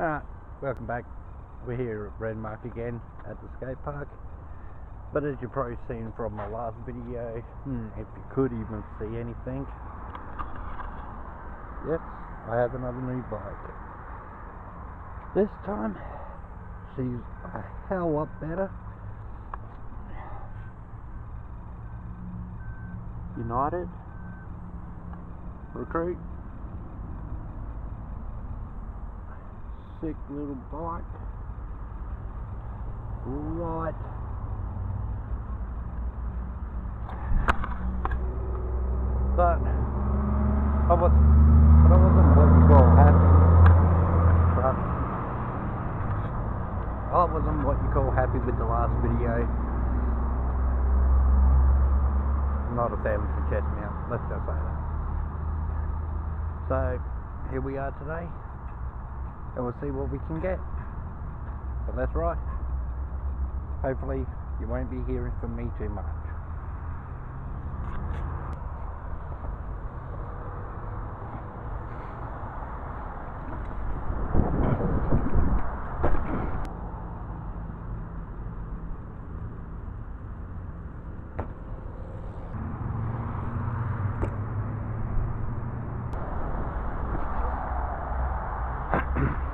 Alright, welcome back. We're here at Renmark again at the skate park. But as you've probably seen from my last video, hmm, if you could even see anything, yes, I have another new bike. This time, she's a hell lot better. United Recruit sick little bike. Right. But I was but I wasn't what you call happy. But I wasn't what you call happy with the last video. Not a fan for chest mount, let's just say that. So here we are today and we'll see what we can get. But that's right. Hopefully you won't be hearing from me too much. Alright.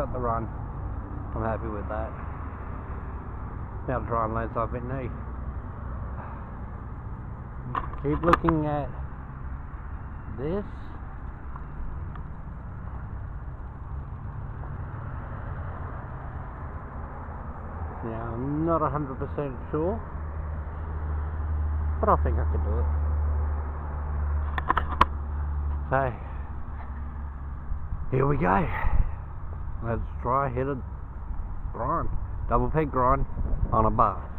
Got the run. I'm happy with that. Now to try and learn something new. Keep looking at this. Now I'm not 100% sure, but I think I can do it. So, here we go. Let's try hit a grind. Double peg grind on a bar.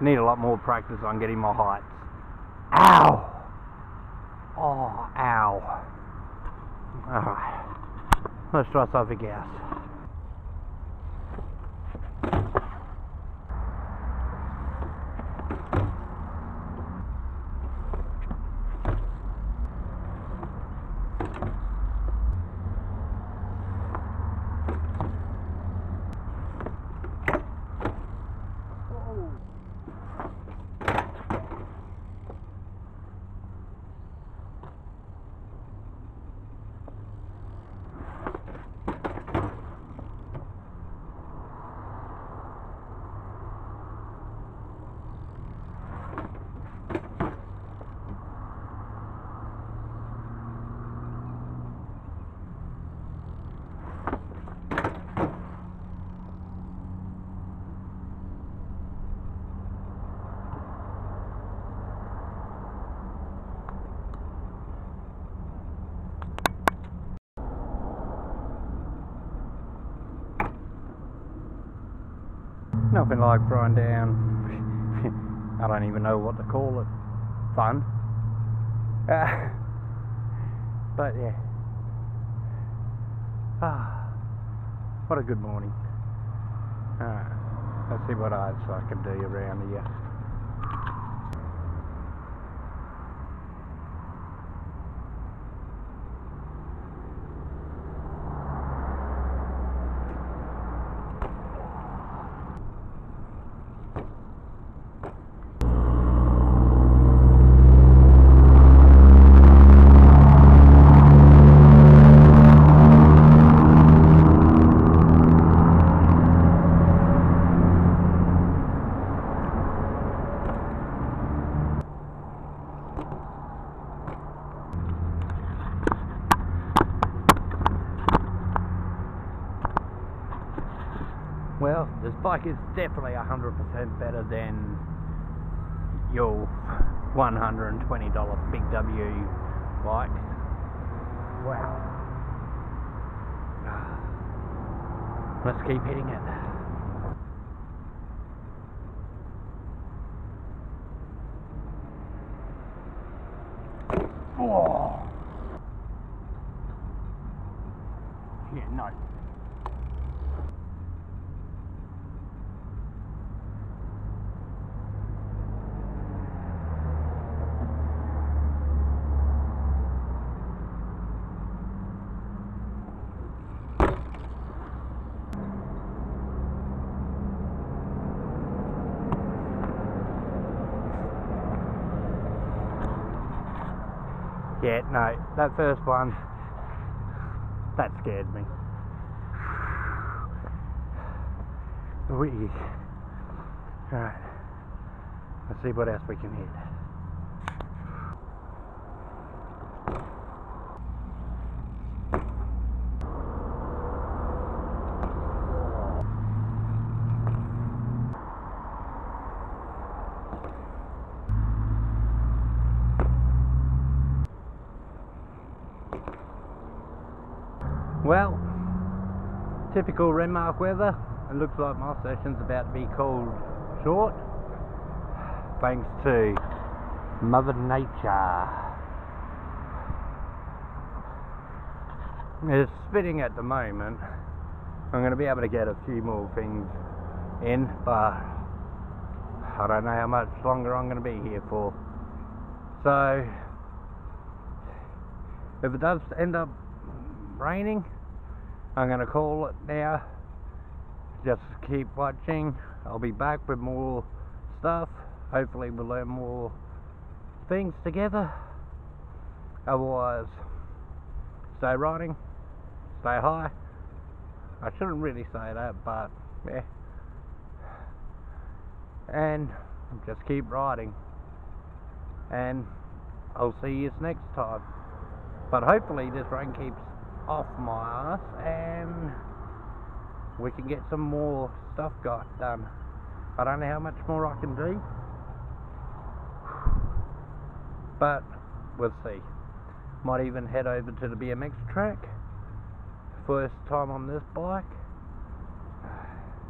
Need a lot more practice on getting my heights. Ow! Oh, ow. Alright. Let's try something else. Nothing like throwing down. I don't even know what to call it. Fun. Uh, but yeah. Ah, what a good morning. Let's see what else I can do around here. This bike is definitely 100% better than your $120 Big W bike. Wow. Ah. Let's keep hitting it. Oh. Yeah, no. Yeah, no, that first one, that scared me. We, alright, let's see what else we can hit. Well, typical Renmark weather. It looks like my session's about to be called short. Thanks to Mother Nature. It's spitting at the moment. I'm going to be able to get a few more things in, but I don't know how much longer I'm going to be here for. So, if it does end up raining, I'm going to call it now. Just keep watching. I'll be back with more stuff. Hopefully, we'll learn more things together. Otherwise, stay riding, stay high. I shouldn't really say that, but yeah. And just keep riding. And I'll see you next time. But hopefully, this rain keeps off my ass and we can get some more stuff got done. I don't know how much more I can do, but we'll see. Might even head over to the BMX track. First time on this bike.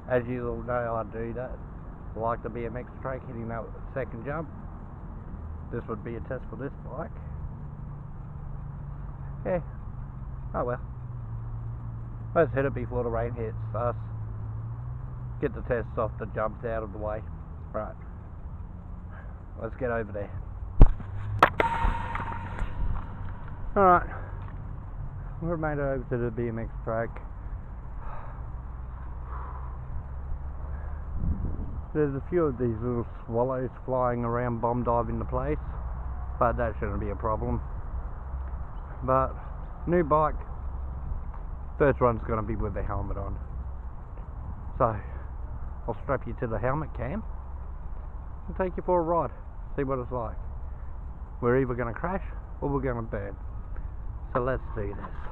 As you all know, I do that. Like the BMX track, hitting that second jump. This would be a test for this bike. Yeah, Oh well. Let's hit it before the rain hits us. Get the tests off the jumps out of the way. Right. Let's get over there. Alright. We're made it over to the BMX track. There's a few of these little swallows flying around bomb diving the place, but that shouldn't be a problem. But new bike first run's going to be with the helmet on. So I'll strap you to the helmet cam and take you for a ride see what it's like. We're either going to crash or we're going to burn. So let's do this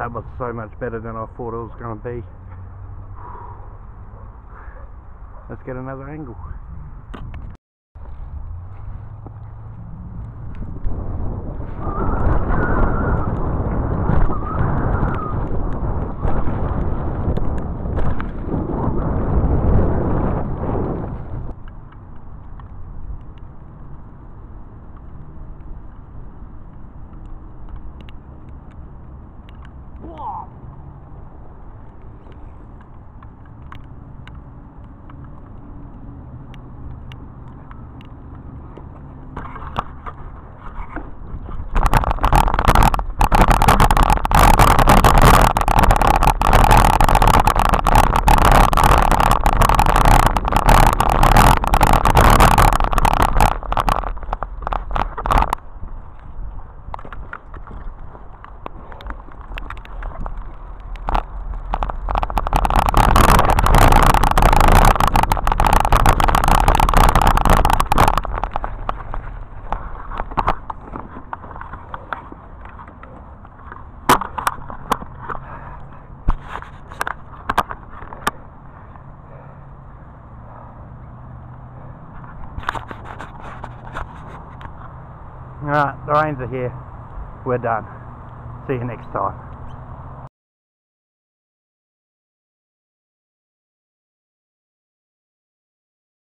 that was so much better than I thought it was going to be. let's get another angle. 우. Alright, the rains are here. We're done. See you next time.